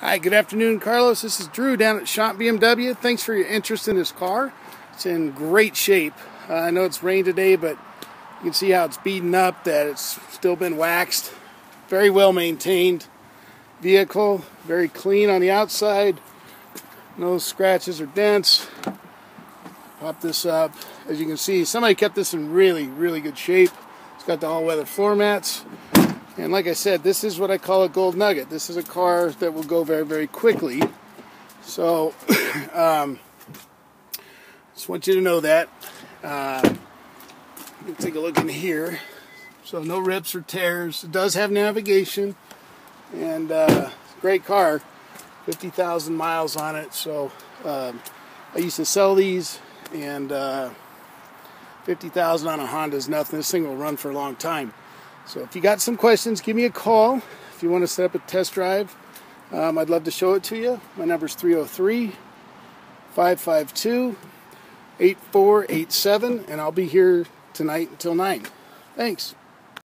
Hi, good afternoon, Carlos. This is Drew down at Schomp BMW. Thanks for your interest in this car. It's in great shape. Uh, I know it's rained today, but you can see how it's beaten up, that it's still been waxed. Very well maintained vehicle, very clean on the outside. No scratches or dents. Pop this up. As you can see, somebody kept this in really, really good shape. It's got the all-weather floor mats. And like I said, this is what I call a gold nugget. This is a car that will go very, very quickly. So, um, just want you to know that. Uh, take a look in here. So no rips or tears. It does have navigation, and uh, great car. 50,000 miles on it. So um, I used to sell these, and uh, 50,000 on a Honda is nothing. This thing will run for a long time. So if you got some questions, give me a call. If you want to set up a test drive, um, I'd love to show it to you. My number is 303 552 8487, and I'll be here tonight until 9. Thanks.